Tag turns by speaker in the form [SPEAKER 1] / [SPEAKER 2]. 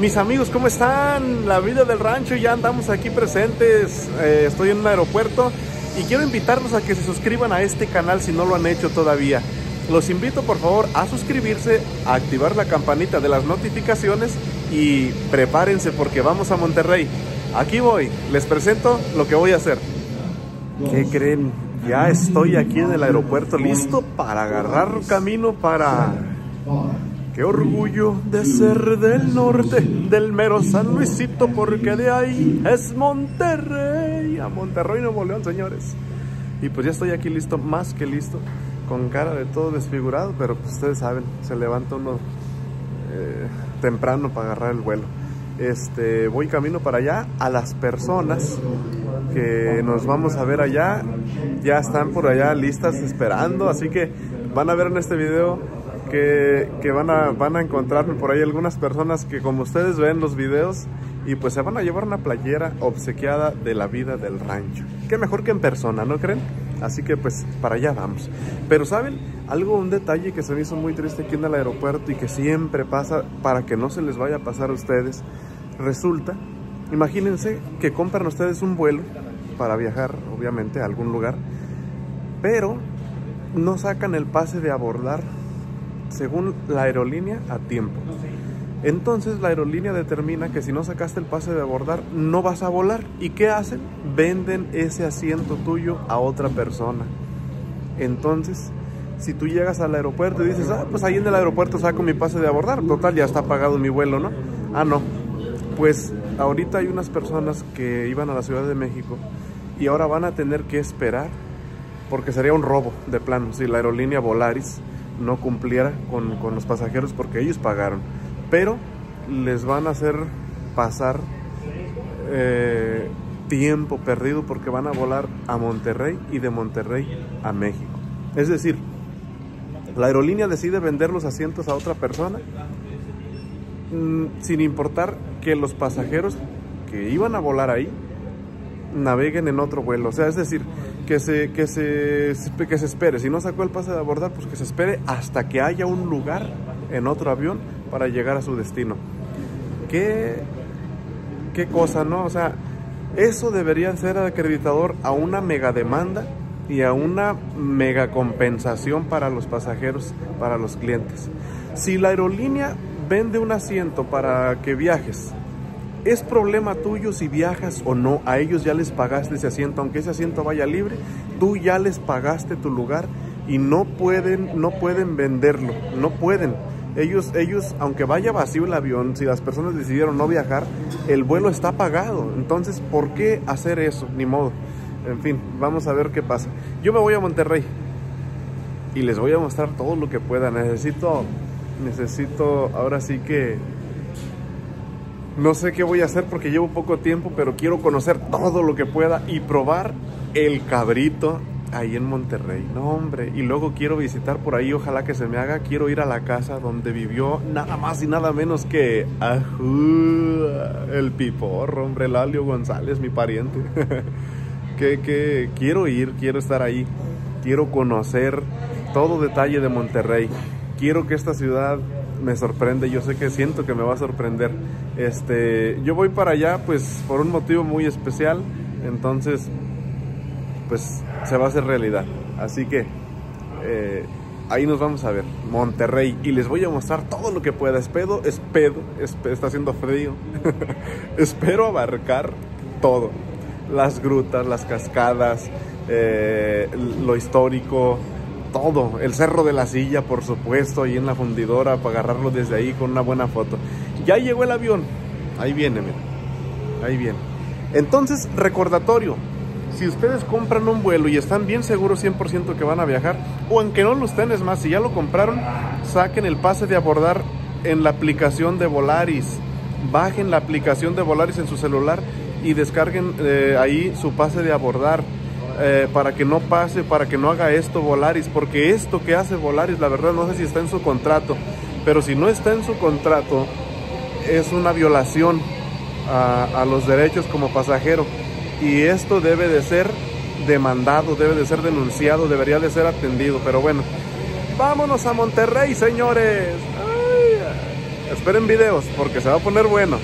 [SPEAKER 1] Mis amigos, ¿cómo están? La vida del rancho, ya andamos aquí presentes. Eh, estoy en un aeropuerto y quiero invitarlos a que se suscriban a este canal si no lo han hecho todavía. Los invito por favor a suscribirse, a activar la campanita de las notificaciones y prepárense porque vamos a Monterrey. Aquí voy, les presento lo que voy a hacer. ¿Qué creen? Ya estoy aquí en el aeropuerto listo para agarrar camino para Qué orgullo de ser del norte, del mero San Luisito, porque de ahí es Monterrey, a Monterrey, Nuevo León, señores. Y pues ya estoy aquí listo, más que listo, con cara de todo desfigurado, pero pues ustedes saben, se levanta uno eh, temprano para agarrar el vuelo. Este, voy camino para allá, a las personas que nos vamos a ver allá, ya están por allá listas esperando, así que van a ver en este video que, van, a, van a encontrarme por ahí algunas personas que como ustedes ven los videos y pues se van a llevar una playera obsequiada de la vida del rancho. Qué mejor que en persona, ¿no creen? Así que pues para allá vamos. Pero ¿saben? Algo, un detalle que se me hizo muy triste aquí en el aeropuerto y que siempre pasa para que no se les vaya a pasar a ustedes. Resulta, imagínense que compran ustedes un vuelo para viajar, obviamente, a algún lugar, pero no sacan el pase de abordar según la aerolínea a tiempo. Entonces la aerolínea determina que si no sacaste el pase de abordar no vas a volar. ¿Y qué hacen? Venden ese asiento tuyo a otra persona. Entonces, si tú llegas al aeropuerto y dices, ah, pues ahí en el aeropuerto saco mi pase de abordar, total, ya está pagado mi vuelo, ¿no? Ah, no. Pues ahorita hay unas personas que iban a la Ciudad de México y ahora van a tener que esperar porque sería un robo de plano si la aerolínea Volaris no cumpliera con, los pasajeros porque ellos pagaron. Pero les van a hacer pasar eh, tiempo perdido porque van a volar a Monterrey y de Monterrey a México. Es decir, la aerolínea decide vender los asientos a otra persona mm, sin importar que los pasajeros que iban a volar ahí naveguen en otro vuelo. O sea, es decir, que se, que se, que se espere. Si no sacó el pase de abordar, pues que se espere hasta que haya un lugar en otro avión para llegar a su destino. ¿Qué, qué cosa, no? O sea, eso debería ser acreditador a una mega demanda y a una mega compensación para los pasajeros, para los clientes. Si la aerolínea vende un asiento para que viajes es problema tuyo si viajas o no. A ellos ya les pagaste ese asiento, aunque ese asiento vaya libre, tú ya les pagaste tu lugar y no pueden, no pueden venderlo, no pueden. Ellos, ellos, aunque vaya vacío el avión, si las personas decidieron no viajar, el vuelo está pagado. Entonces, ¿por qué hacer eso? Ni modo. En fin, vamos a ver qué pasa. Yo me voy a Monterrey y les voy a mostrar todo lo que pueda. Necesito, necesito ahora sí que no sé qué voy a hacer porque llevo poco tiempo, pero quiero conocer todo lo que pueda y probar el cabrito ahí en Monterrey. No, hombre. Y luego quiero visitar por ahí, ojalá que se me haga. Quiero ir a la casa donde vivió nada más y nada menos que el piporro, hombre, Lalio González, mi pariente. que, que quiero ir, quiero estar ahí. Quiero conocer todo detalle de Monterrey. Quiero que esta ciudad me sorprende, yo sé que siento que me va a sorprender. Este, yo voy para allá pues por un motivo muy especial, entonces pues se va a hacer realidad. Así que eh, ahí nos vamos a ver, Monterrey, y les voy a mostrar todo lo que pueda. Espero, espero, está haciendo frío, espero abarcar todo. Las grutas, las cascadas, eh, lo histórico, todo. El Cerro de la Silla, por supuesto, ahí en la fundidora para agarrarlo desde ahí con una buena foto. Ya llegó el avión. Ahí viene, mira. Ahí viene. Entonces, recordatorio. Si ustedes compran un vuelo y están bien seguros 100% que van a viajar, o aunque no lo estén, es más, si ya lo compraron, saquen el pase de abordar en la aplicación de Volaris. Bajen la aplicación de Volaris en su celular y descarguen eh, ahí su pase de abordar eh, para que no pase, para que no haga esto Volaris, porque esto que hace Volaris, la verdad no sé si está en su contrato, pero si no está en su contrato, es una violación a, los derechos como pasajero. Y esto debe de ser demandado, debe de ser denunciado, debería de ser atendido. Pero bueno, vámonos a Monterrey, señores. esperen videos porque se va a poner bueno.